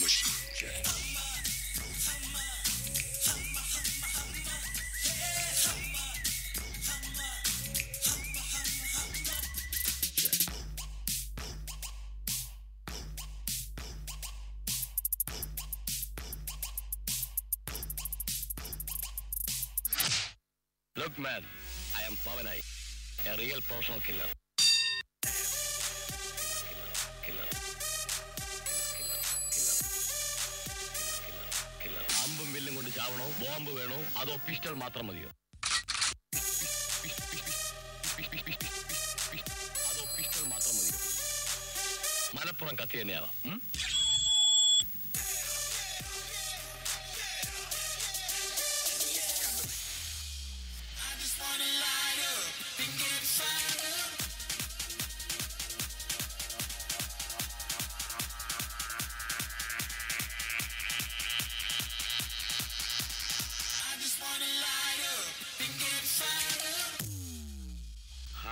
machine. Look, man, I am Pavanai, a real killer. Killer, ചാവണോ? Bomb വേണോ? അതോ pistol മാത്രം മതിയോ? മലപ്പുറം കത്തി തന്നെയാവാം.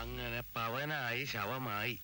അങ്ങനെ പവനായി ശവമായി.